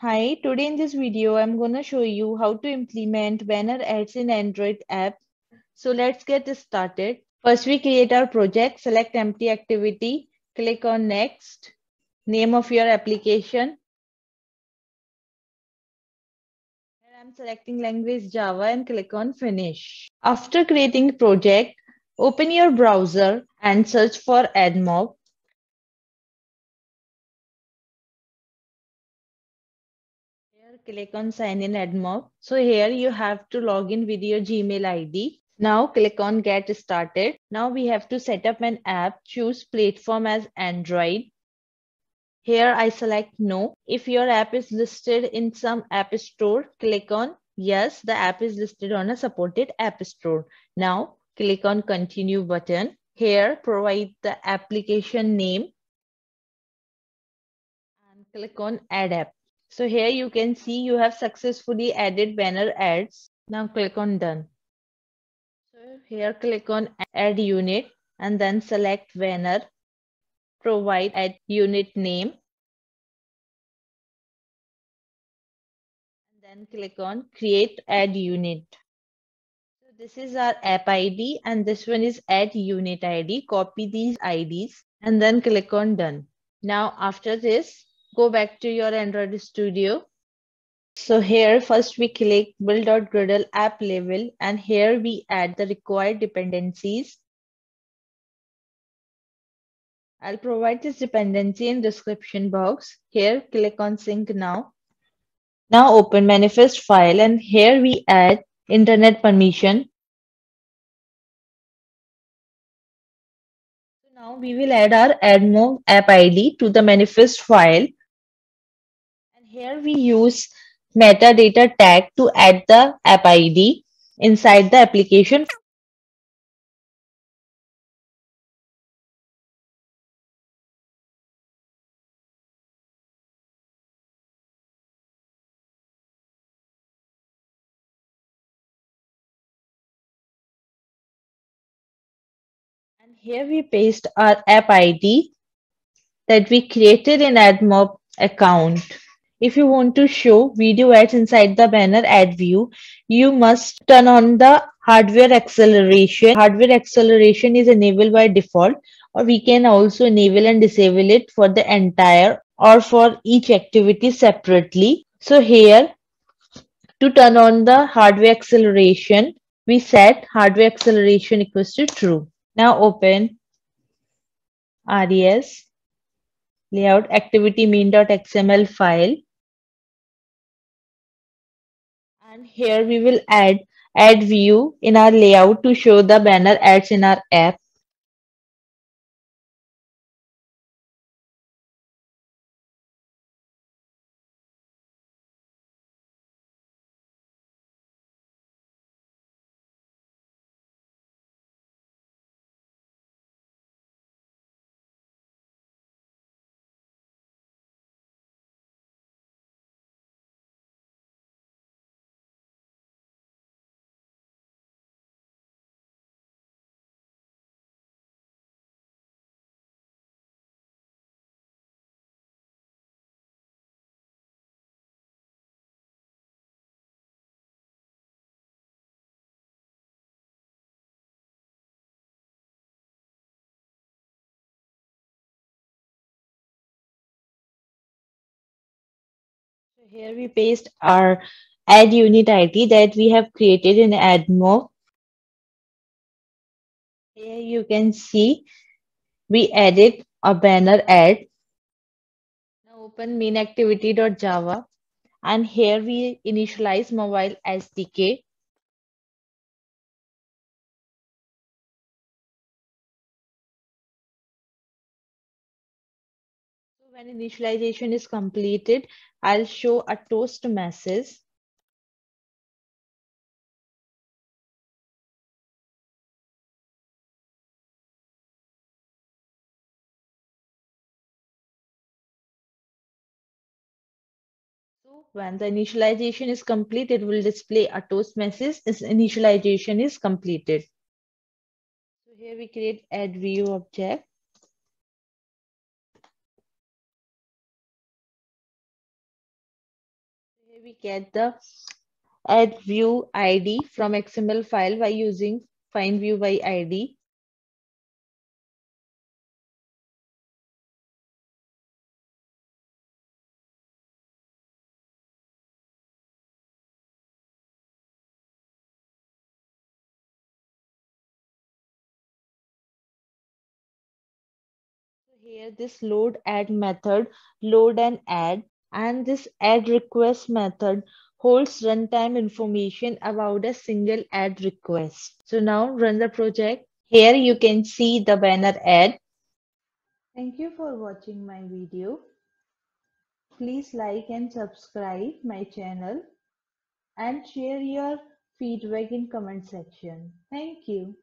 Hi, today in this video, I'm going to show you how to implement banner ads in Android app. So let's get started. First, we create our project, select empty activity, click on next, name of your application. I'm selecting language Java and click on finish. After creating project, open your browser and search for AdMob. Click on sign in AdMob. So here you have to log in with your Gmail ID. Now click on get started. Now we have to set up an app. Choose platform as Android. Here I select no. If your app is listed in some app store, click on yes, the app is listed on a supported app store. Now click on continue button. Here provide the application name and click on add app. So here you can see you have successfully added banner ads. Now click on done. So here click on ad unit and then select banner. Provide ad unit name. And then click on create ad unit. So this is our app ID and this one is ad unit ID. Copy these IDs and then click on done. Now after this, go back to your Android Studio. So here first we click build.gradle app level and here we add the required dependencies. I'll provide this dependency in description box. Here click on sync now. Now open manifest file and here we add internet permission. Now we will add our AdMob app ID to the manifest file here we use metadata tag to add the app ID inside the application. And here we paste our app ID that we created in AdMob account. If you want to show video ads inside the banner ad view, you must turn on the hardware acceleration. Hardware acceleration is enabled by default or we can also enable and disable it for the entire or for each activity separately. So here to turn on the hardware acceleration, we set hardware acceleration equals to true. Now open res layout activity main.xml file here we will add ad view in our layout to show the banner ads in our app. Here we paste our ad unit ID that we have created in AdMob. Here you can see we added a banner ad. Now open main-activity.java and here we initialize mobile SDK. When initialization is completed, I'll show a toast message. So when the initialization is complete, it will display a toast message. Its initialization is completed. So here we create ad view object. We get the ad view ID from XML file by using find view by ID. here this load ad method load and add and this ad request method holds runtime information about a single ad request. So now run the project. Here you can see the banner ad. Thank you for watching my video. Please like and subscribe my channel and share your feedback in comment section. Thank you.